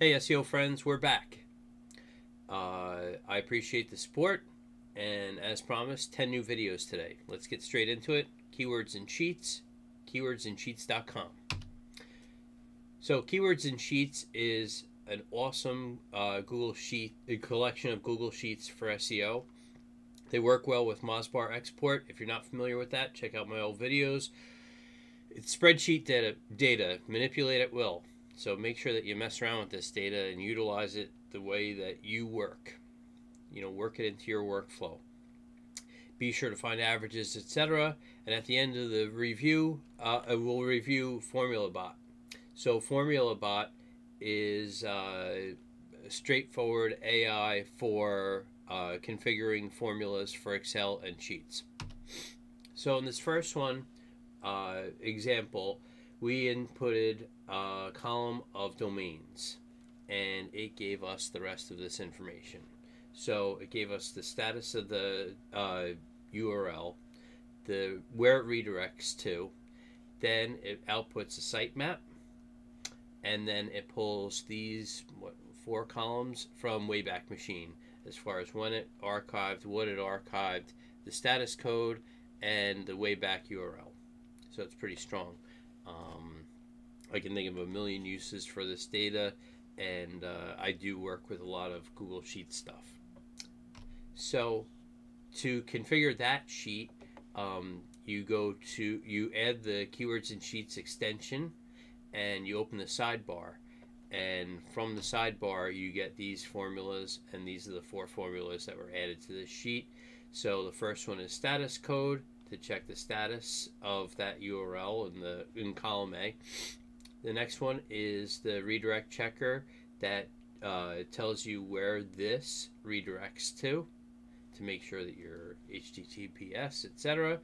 Hey, SEO friends, we're back. Uh, I appreciate the support, and as promised, 10 new videos today. Let's get straight into it. Keywords in Sheets, keywordsinsheets.com. So, Keywords in Sheets is an awesome uh, Google Sheet, a collection of Google Sheets for SEO. They work well with Mozbar Export. If you're not familiar with that, check out my old videos. It's spreadsheet data, data manipulate at will. So make sure that you mess around with this data and utilize it the way that you work. You know, work it into your workflow. Be sure to find averages, etc. And at the end of the review, uh, we'll review FormulaBot. So FormulaBot is uh, straightforward AI for uh, configuring formulas for Excel and Sheets. So in this first one uh, example, we inputted a column of domains and it gave us the rest of this information. So it gave us the status of the uh, URL, the where it redirects to, then it outputs a sitemap, and then it pulls these what, four columns from Wayback Machine as far as when it archived, what it archived, the status code, and the Wayback URL. So it's pretty strong. Um, I can think of a million uses for this data, and uh, I do work with a lot of Google Sheets stuff. So to configure that sheet, um, you go to you add the Keywords in Sheets extension, and you open the sidebar. And from the sidebar, you get these formulas, and these are the four formulas that were added to the sheet. So the first one is status code to check the status of that URL in the in column A. The next one is the redirect checker that uh, tells you where this redirects to to make sure that you're HTTPS, etc.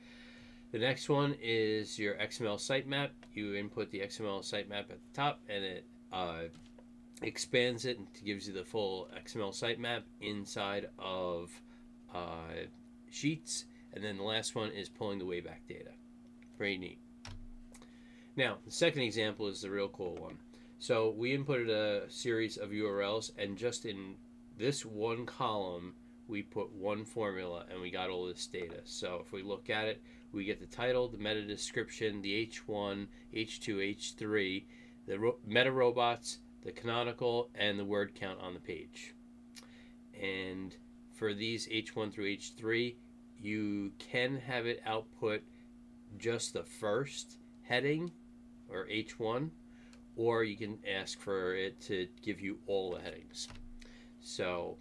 The next one is your XML sitemap. You input the XML sitemap at the top and it uh, expands it and gives you the full XML sitemap inside of uh, Sheets. And then the last one is pulling the Wayback data. Pretty neat. Now, the second example is the real cool one. So we inputted a series of URLs, and just in this one column, we put one formula, and we got all this data. So if we look at it, we get the title, the meta description, the H1, H2, H3, the meta robots, the canonical, and the word count on the page. And for these H1 through H3, you can have it output just the first heading or H1, or you can ask for it to give you all the headings. So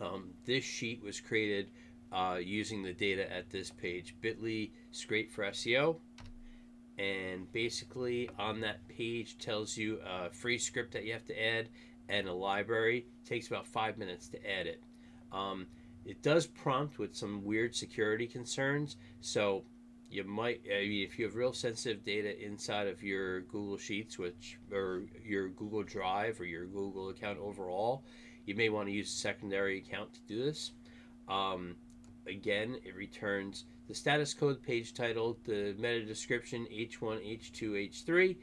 um, this sheet was created uh, using the data at this page, bit.ly scrape for SEO. And basically on that page tells you a free script that you have to add and a library. It takes about five minutes to add it. Um, it does prompt with some weird security concerns. So you might, I mean, if you have real sensitive data inside of your Google Sheets, which or your Google Drive or your Google account overall, you may want to use a secondary account to do this. Um, again, it returns the status code page title, the meta description H1, H2, H3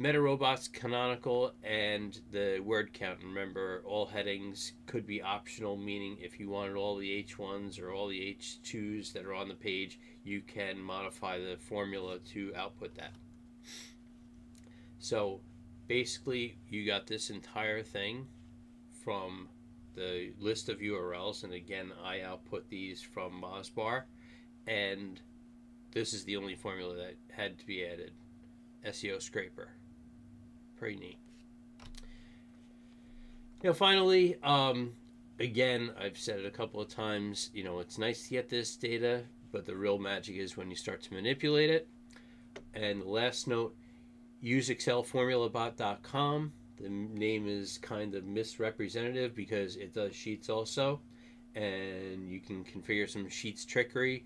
Meta Robots canonical and the word count. Remember, all headings could be optional, meaning if you wanted all the H1s or all the H2s that are on the page, you can modify the formula to output that. So basically, you got this entire thing from the list of URLs, and again, I output these from Mozbar, and this is the only formula that had to be added. SEO scraper. Pretty neat. Now, finally, um, again, I've said it a couple of times, you know, it's nice to get this data, but the real magic is when you start to manipulate it. And the last note, use excelformulabot.com. The name is kind of misrepresentative because it does sheets also. And you can configure some sheets trickery.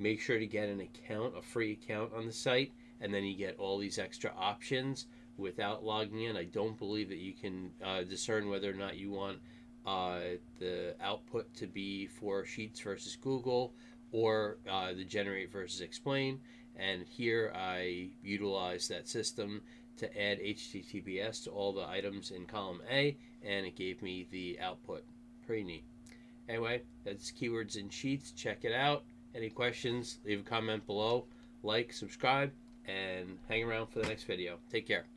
Make sure to get an account, a free account on the site and then you get all these extra options without logging in. I don't believe that you can uh, discern whether or not you want uh, the output to be for Sheets versus Google or uh, the generate versus explain. And here I utilize that system to add HTTPS to all the items in column A, and it gave me the output. Pretty neat. Anyway, that's Keywords in Sheets. Check it out. Any questions, leave a comment below. Like, subscribe, and hang around for the next video. Take care.